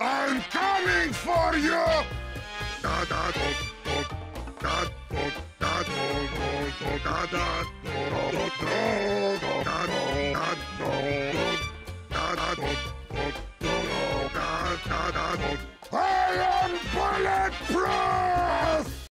I'm coming for you! I am